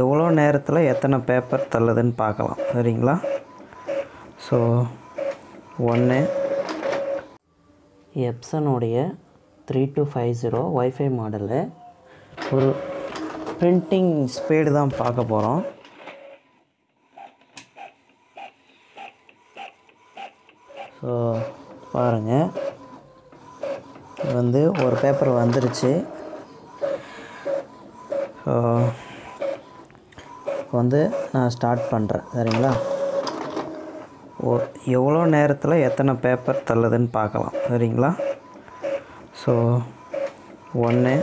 எவ்வளோ நேரத்தில் எத்தனை பேப்பர் தள்ளுதுன்னு பார்க்கலாம். சரிங்களா? ஸோ ஒன்று. எப்சனுடைய three two five zero wifi model ஒரு பிரிண்டிங் ஸ்பீடு தான் பார்க்க போகிறோம் ஸோ பாருங்கள் வந்து ஒரு பேப்பர் வந்துருச்சு. ஸோ வந்து நான் ஸ்டார்ட் பண்ணுறேன் சரிங்களா? ஓ எவ்வளோ நேரத்தில் எத்தனை பேப்பர் தள்ளுதுன்னு பார்க்கலாம். சரிங்களா? ஸோ ஒன்று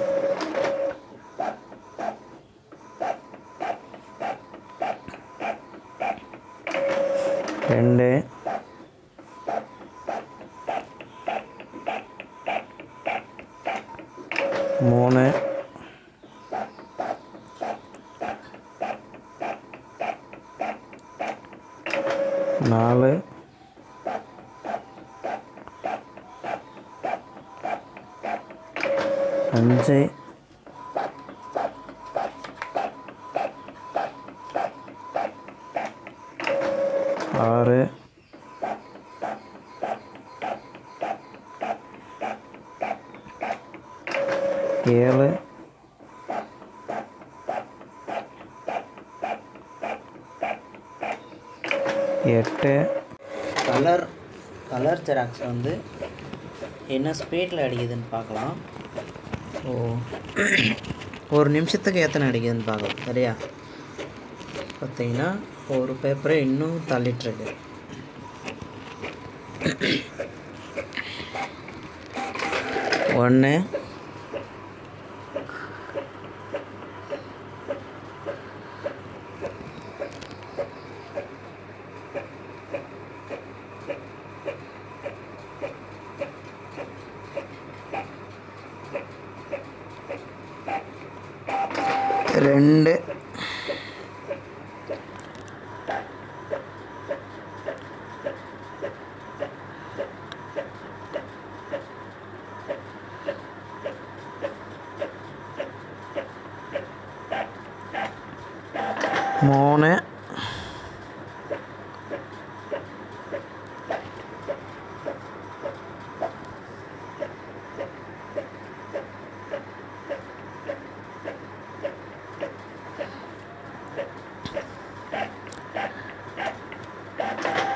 ரெண்டு. மூணு. நாலு அஞ்சு ஆறு ஏழு எட்டு. கலர் கலர் ஜெராக்ஸ் வந்து என்ன ஸ்பீடில் அடிக்குதுன்னு பார்க்கலாம். ஸோ ஒரு நிமிஷத்துக்கு எத்தனை அடிக்குதுன்னு பார்க்கலாம். சரியா? பார்த்தீங்கன்னா ஒரு பேப்பரை இன்னும் தள்ளிட்டுருக்கு. ஒன்று ரெண்டு மூணு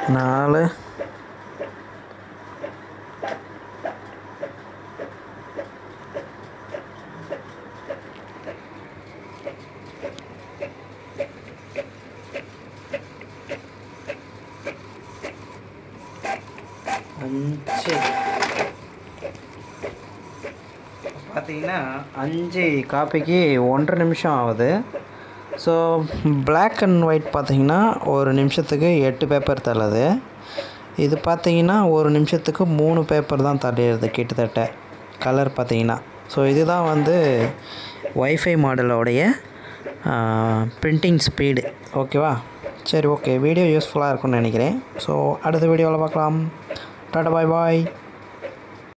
நாலு அஞ்சு பார்த்தீங்கன்னா அஞ்சு காப்பிக்கு ஒன்றரை நிமிஷம் ஆகுது ஸோ பிளாக் அண்ட் ஒயிட் பார்த்தீங்கன்னா ஒரு நிமிஷத்துக்கு எட்டு பேப்பர் தள்ளுது. இது பார்த்திங்கன்னா ஒரு நிமிஷத்துக்கு மூணு பேப்பர் தான் தள்ளிடுது கிட்டத்தட்ட கலர் பார்த்திங்கன்னா. ஸோ இதுதான் வந்து ஒய்ஃபை மாடலோடைய பிரிண்டிங் ஸ்பீடு ஓகேவா சரி ஓகே வீடியோ யூஸ்ஃபுல்லாக இருக்கும்னு நினைக்கிறேன். ஸோ அடுத்த வீடியோவில் பார்க்கலாம். டாடா பாய் பாய்